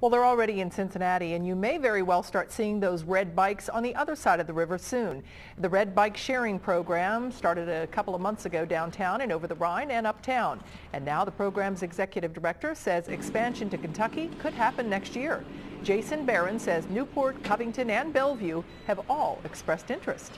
Well, they're already in Cincinnati, and you may very well start seeing those red bikes on the other side of the river soon. The Red Bike Sharing Program started a couple of months ago downtown and over the Rhine and uptown. And now the program's executive director says expansion to Kentucky could happen next year. Jason Barron says Newport, Covington, and Bellevue have all expressed interest.